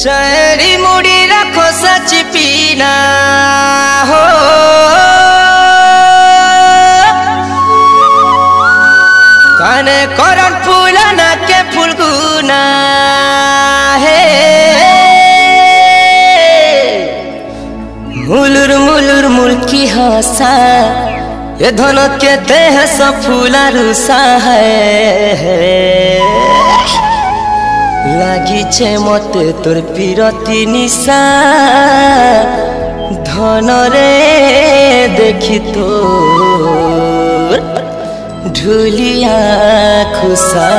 Cherry मुड़ी रखो सच पीना। हो। काने करन फूलना के फुलगुना हे। मुलुर मुलुर मुल्की हसा, ये दोनों के देह सब फूला रुसा है। লাগিছে মতে তোর পিরতি নিশা। ধনরে দেখি তো ঢুলিয়া খুসা।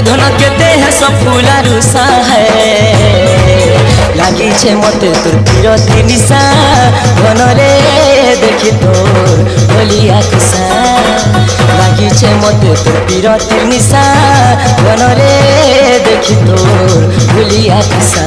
হসা এ ধনকে দেহ সব ফুলা রুসা হ্যায় লাগিছে মতে তোর বিরতি নিশা ঘনরে দেখি তোর বলিয়া খুসা লাগিছে মতে তোর বিরতি নিশা ঘনরে দেখি তোর বলিয়া খুসা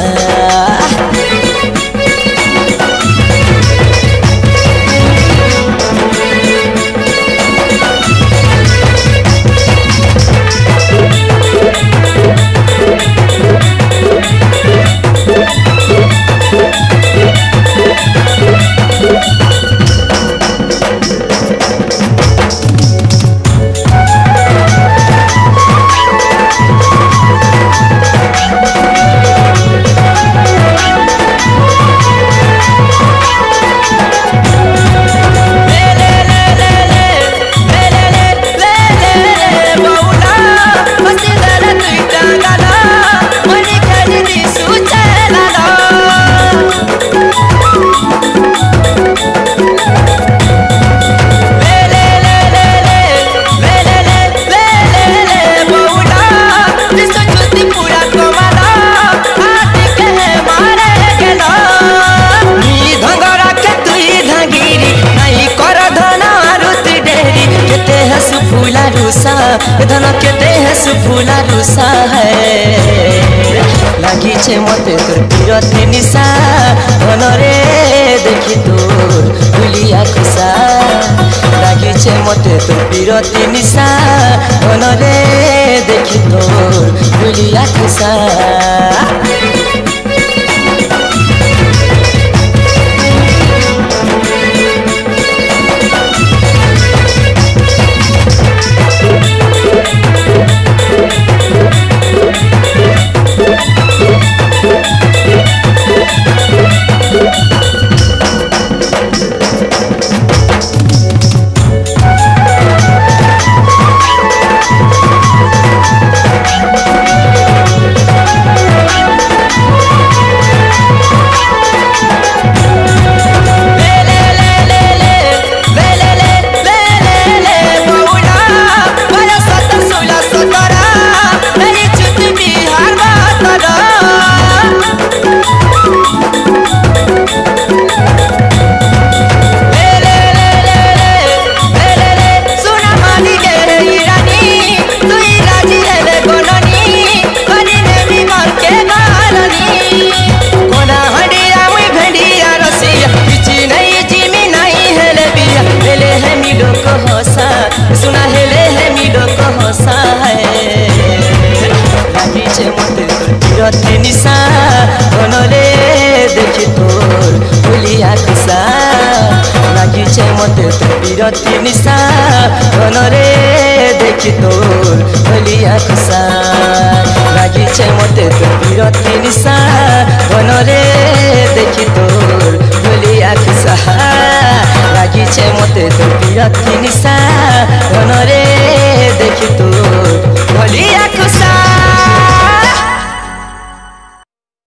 লাগিছে মতে তোর বিরতি নিশা। ধনরে দেখি তোর ভুলিয়া খুশা লাগিছে মতে তোর বিরতি নিশা। ধনরে দেখি তোর ভুলিয়া খুসা। মতে তো বিরতি নিশা, ধনরে দেখি তোর হলিয়া খুশা লাগিছে মতে তো বিরতি নিশা, ধনরে দেখি তোর হলিয়া খুশা লাগিছে মতে তো বিরতি নিশা, ধনরে দেখি তোর